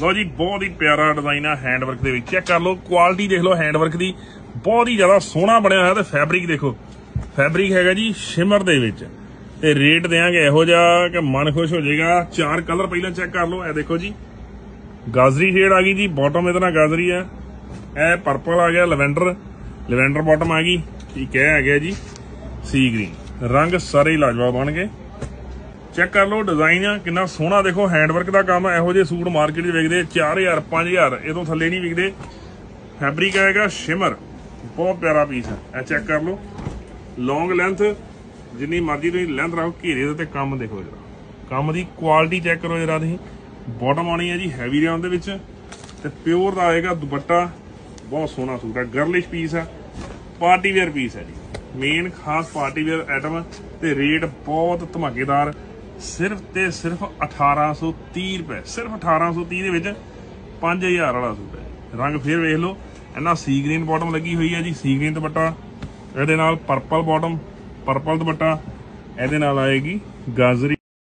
ਲਓ ਜੀ, ਬਹੁਤ ਹੀ ਪਿਆਰਾ ਡਿਜ਼ਾਈਨ ਆ ਹੈਂਡ ਵਰਕ ਦੇ ਵਿੱਚ। ਚੈੱਕ ਕਰ ਲਓ ਕੁਆਲਿਟੀ ਦੇਖ ਲਓ ਹੈਂਡ ਵਰਕ ਦੀ। ਬਹੁਤ ਹੀ ਜ਼ਿਆਦਾ ਸੋਹਣਾ ਬਣਿਆ ਹੋਇਆ ਤੇ ਫੈਬਰਿਕ ਦੇਖੋ। ਫੈਬਰਿਕ ਹੈਗਾ ਜੀ ਸ਼ਿਮਰ ਦੇ ਵਿੱਚ। ਤੇ ਰੇਟ ਦੇਾਂਗੇ ਇਹੋ ਜਿਹਾ ਕਿ ਮਨ ਖੁਸ਼ ਹੋ ਜਾਏਗਾ। ਚਾਰ ਕਲਰ ਪਹਿਲਾਂ ਚੈੱਕ ਕਰ ਲਓ, ਇਹ ਦੇਖੋ ਜੀ। ਗਾਜ਼ਰੀ ਸ਼ੇਡ ਆ ਗਈ ਜੀ ਬਾਟਮ ਇਹਦੇ ਨਾਲ ਗਾਜ਼ਰੀ ਆ। ਇਹ ਪਰਪਲ ਆ ਗਿਆ ਲਵੈਂਡਰ ਲਵੈਂਡਰ ਬਾਟਮ ਆ ਗਈ। ਠੀਕ ਹੈ, ਆ ਗਿਆ ਜੀ। ਸੀ ਗ੍ਰੀਨ ਰੰਗ ਸਾਰੇ ਲਾਜਵਾਬ ਬਣ ਗਏ ਚੈੱਕ ਕਰ ਲਓ ਡਿਜ਼ਾਈਨ ਕਿੰਨਾ ਸੋਹਣਾ ਦੇਖੋ ਹੈਂਡਵਰਕ ਦਾ ਕੰਮ ਇਹੋ ਜਿਹੇ ਸੂਟ ਮਾਰਕੀਟ 'ਚ ਵਿਕਦੇ 4000 5000 ਇਹ ਤੋਂ ਥੱਲੇ ਨਹੀਂ ਵਿਕਦੇ। ਫੈਬਰਿਕ ਆਏਗਾ ਸ਼ਿਮਰ ਬਹੁਤ ਪਿਆਰਾ ਪੀਸ ਹੈ ਇਹ ਚੈੱਕ ਕਰ ਲਓ। ਲੌਂਗ ਲੈਂਥ ਜਿੰਨੀ ਮਰਜ਼ੀ ਤੁਸੀਂ ਲੈਂਥ ਰੱਖੋ, ਘੇਰੇ ਦੇ ਤੇ ਕੰਮ ਦੇਖੋ ਜਰਾ। ਕੰਮ ਦੀ ਕੁਆਲਿਟੀ ਚੈੱਕ ਕਰੋ ਜਰਾ ਤੁਸੀਂ। ਬਾਟਮ ਆਣੀ ਹੈ ਜੀ ਹੈਵੀ ਰਿਆਨ ਦੇ ਵਿੱਚ। ਤੇ ਪਿਓਰ ਦਾ ਆਏਗਾ ਦੁਪੱਟਾ। ਬਹੁਤ ਸੋਹਣਾ ਸੂਟ ਹੈ ਗਰਲਿਸ਼ ਪੀਸ ਹੈ ਪਾਰਟੀ ਵੇਅਰ ਪੀਸ ਹੈ ਜੀ। ਮੇਨ ਖਾਸ ਪਾਰਟੀ ਵੇਅਰ ਆਈਟਮ ਤੇ ਰੇਟ ਬਹੁਤ ਧਮਾਕੇਦਾਰ। ਸਿਰਫ ਤੇ ਸਿਰਫ 1830 ਰੁਪਏ, ਸਿਰਫ 1830 ਦੇ ਵਿੱਚ 5000 ਵਾਲਾ ਸੂਟ ਹੈ। ਰੰਗ ਫੇਰ ਵੇਖ ਲਓ ਇਹਨਾਂ ਸੀ ਗ੍ਰੀਨ ਬਾਟਮ ਲੱਗੀ ਹੋਈ ਹੈ ਜੀ ਸੀ ਗ੍ਰੀਨ ਦੁਪੱਟਾ, ਇਹਦੇ ਨਾਲ ਪਰਪਲ ਬਾਟਮ ਪਰਪਲ ਦੁਪੱਟਾ, ਇਹਦੇ ਨਾਲ ਆਏਗੀ ਗਾਜ਼ਰੀ।